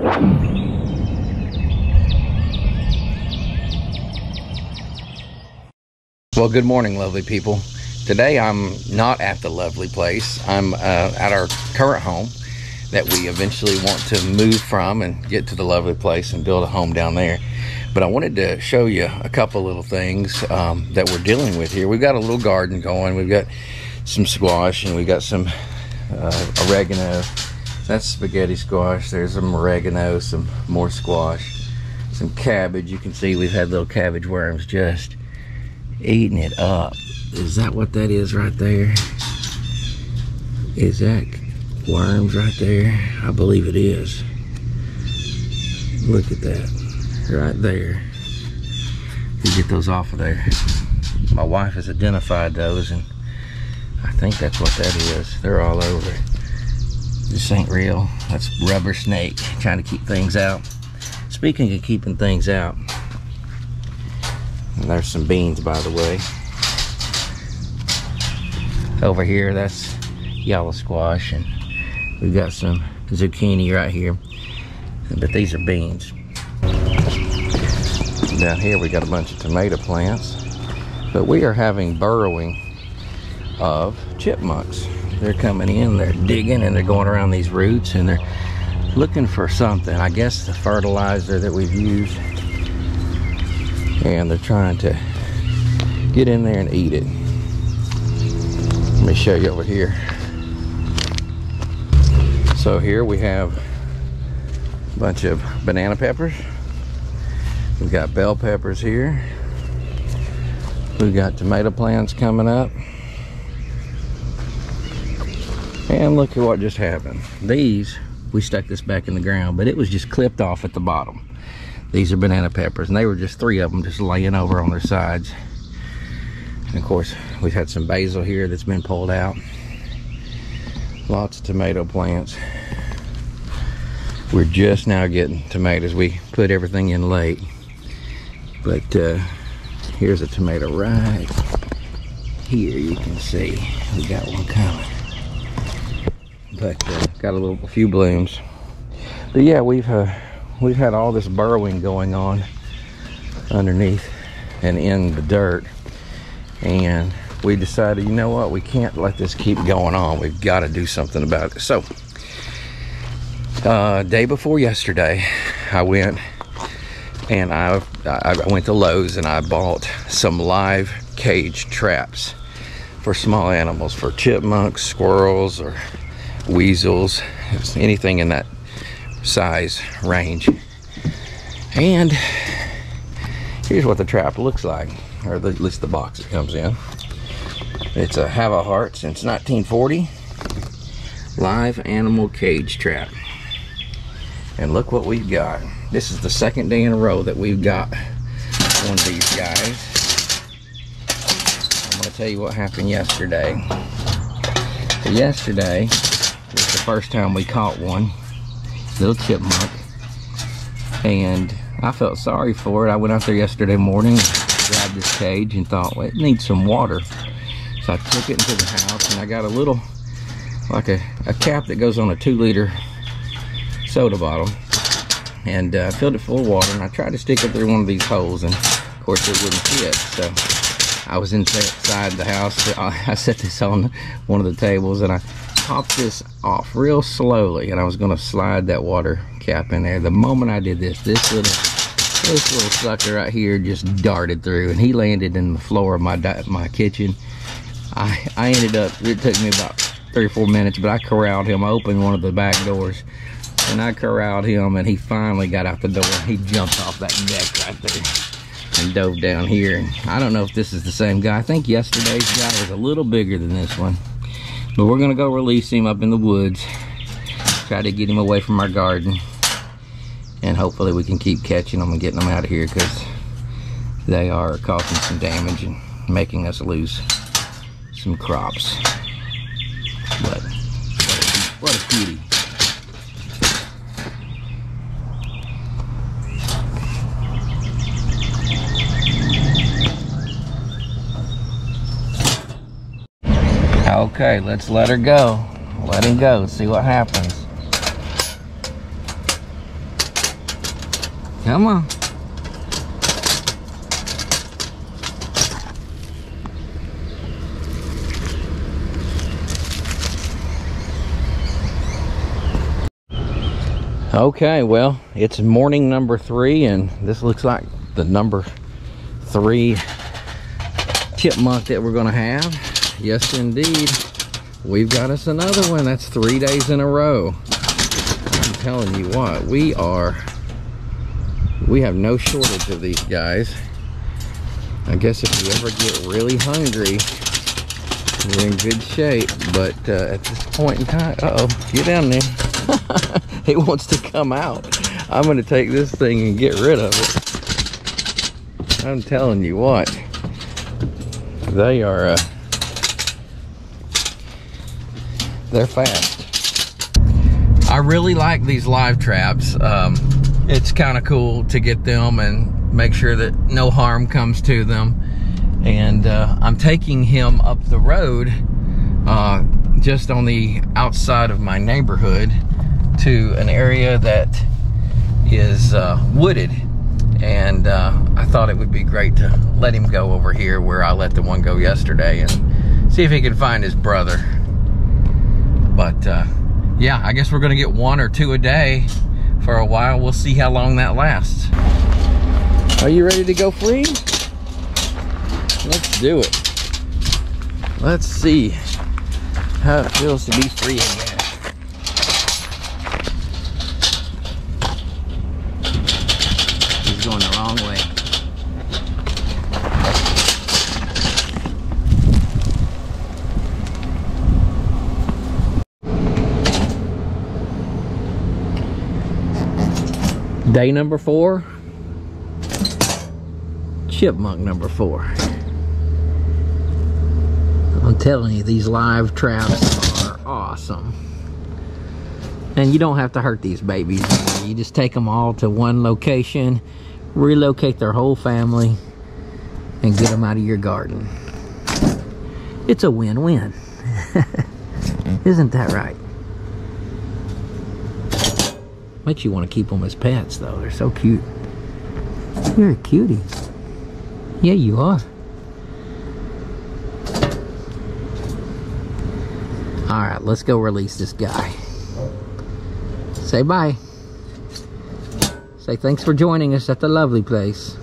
Well, good morning, lovely people. Today I'm not at the lovely place. I'm uh, at our current home that we eventually want to move from and get to the lovely place and build a home down there. But I wanted to show you a couple little things um, that we're dealing with here. We've got a little garden going. We've got some squash and we've got some uh, oregano. That's spaghetti squash. There's some oregano, some more squash, some cabbage. You can see we've had little cabbage worms just eating it up. Is that what that is right there? Is that worms right there? I believe it is. Look at that right there. You get those off of there. My wife has identified those and I think that's what that is. They're all over. This ain't real. That's rubber snake trying to keep things out. Speaking of keeping things out, and there's some beans, by the way. Over here, that's yellow squash, and we've got some zucchini right here. But these are beans. Down here, we got a bunch of tomato plants. But we are having burrowing of chipmunks. They're coming in, they're digging, and they're going around these roots, and they're looking for something. I guess the fertilizer that we've used and they're trying to get in there and eat it. Let me show you over here. So here we have a bunch of banana peppers. We've got bell peppers here. We've got tomato plants coming up. And look at what just happened. These, we stuck this back in the ground, but it was just clipped off at the bottom. These are banana peppers, and they were just three of them just laying over on their sides. And of course, we've had some basil here that's been pulled out. Lots of tomato plants. We're just now getting tomatoes. We put everything in late. But uh, here's a tomato right here. You can see we got one coming. Got a little, a few blooms. But yeah, we've uh, we've had all this burrowing going on underneath and in the dirt. And we decided you know what we can't let this keep going on. We've got to do something about it. So uh, day before yesterday I went and I, I went to Lowe's and I bought some live cage traps for small animals for chipmunks squirrels or weasels anything in that size range. And here's what the trap looks like, or at least the box it comes in. It's a Havahart since 1940 live animal cage trap. And look what we've got. This is the second day in a row that we've got one of these guys. I'm going to tell you what happened yesterday. So yesterday was the first time we caught one little chipmunk. And I felt sorry for it. I went out there yesterday morning, grabbed this cage and thought, well, it needs some water. So I took it into the house and I got a little, like a, a cap that goes on a two liter soda bottle and uh, filled it full of water and I tried to stick it through one of these holes and of course it wouldn't fit. So I was inside the house. I set this on one of the tables and I pop this off real slowly and I was going to slide that water cap in there. The moment I did this, this little this little sucker right here just darted through and he landed in the floor of my my kitchen. I, I ended up, it took me about three or four minutes, but I corralled him. I opened one of the back doors and I corralled him and he finally got out the door. He jumped off that deck right there and dove down here. And I don't know if this is the same guy. I think yesterday's guy was a little bigger than this one. But we're gonna go release him up in the woods. Try to get him away from our garden. And hopefully we can keep catching them and getting them out of here because they are causing some damage and making us lose some crops. But what a, what a cutie. Okay, let's let her go. Let him go, see what happens. Come on. Okay, well, it's morning number three, and this looks like the number three chipmunk that we're gonna have. Yes, indeed. We've got us another one. That's three days in a row. I'm telling you what, we are, we have no shortage of these guys. I guess if you ever get really hungry, we're in good shape. But uh, at this point in time, uh-oh, get down there. it wants to come out. I'm gonna take this thing and get rid of it. I'm telling you what, they are, uh, they're fast. I really like these live traps. Um, it's kind of cool to get them and make sure that no harm comes to them. And uh, I'm taking him up the road uh, just on the outside of my neighborhood to an area that is uh, wooded and uh, I thought it would be great to let him go over here where I let the one go yesterday and see if he can find his brother but uh, yeah I guess we're gonna get one or two a day for a while. We'll see how long that lasts. Are you ready to go free? Let's do it. Let's see how it feels to be free again. Going the wrong way. Day number four, chipmunk number four. I'm telling you, these live traps are awesome. And you don't have to hurt these babies. You just take them all to one location relocate their whole family and get them out of your garden. It's a win-win. Isn't that right? Makes you want to keep them as pets, though. They're so cute. You're a cutie. Yeah, you are. Alright, let's go release this guy. Say bye. Say thanks for joining us at the lovely place.